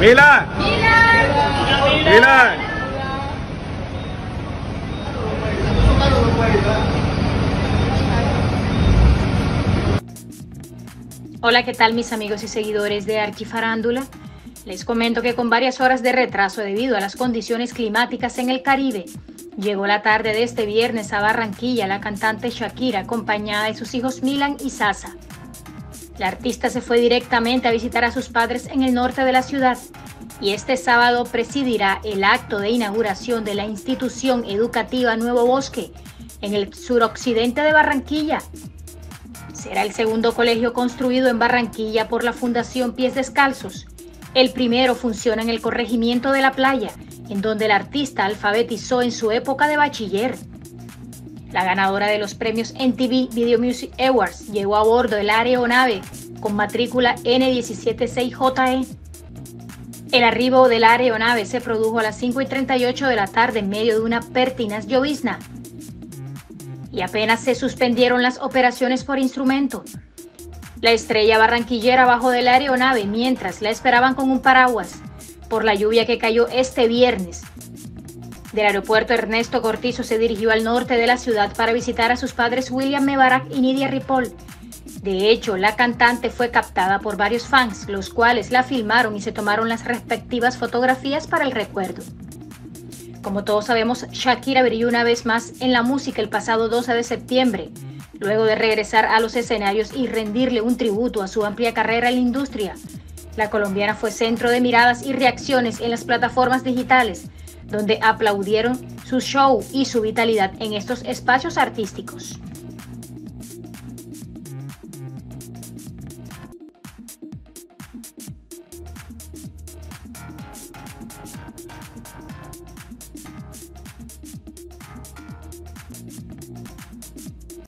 Milan. Milan. Milan. Hola, ¿qué tal mis amigos y seguidores de Arquifarándula? Les comento que con varias horas de retraso debido a las condiciones climáticas en el Caribe, llegó la tarde de este viernes a Barranquilla la cantante Shakira acompañada de sus hijos Milan y Sasa. La artista se fue directamente a visitar a sus padres en el norte de la ciudad y este sábado presidirá el acto de inauguración de la institución educativa Nuevo Bosque en el suroccidente de Barranquilla. Será el segundo colegio construido en Barranquilla por la Fundación Pies Descalzos el primero funciona en el corregimiento de la playa, en donde el artista alfabetizó en su época de bachiller. La ganadora de los premios NTV Video Music Awards llegó a bordo de la aeronave con matrícula N176JE. El arribo de la aeronave se produjo a las 5 y 38 de la tarde en medio de una pertinaz llovizna y apenas se suspendieron las operaciones por instrumento. La estrella barranquillera bajó de la aeronave mientras la esperaban con un paraguas por la lluvia que cayó este viernes. Del aeropuerto Ernesto Cortizo se dirigió al norte de la ciudad para visitar a sus padres William Mebarak y Nidia Ripoll. De hecho, la cantante fue captada por varios fans, los cuales la filmaron y se tomaron las respectivas fotografías para el recuerdo. Como todos sabemos, Shakira brilló una vez más en la música el pasado 12 de septiembre, Luego de regresar a los escenarios y rendirle un tributo a su amplia carrera en la industria, la colombiana fue centro de miradas y reacciones en las plataformas digitales, donde aplaudieron su show y su vitalidad en estos espacios artísticos.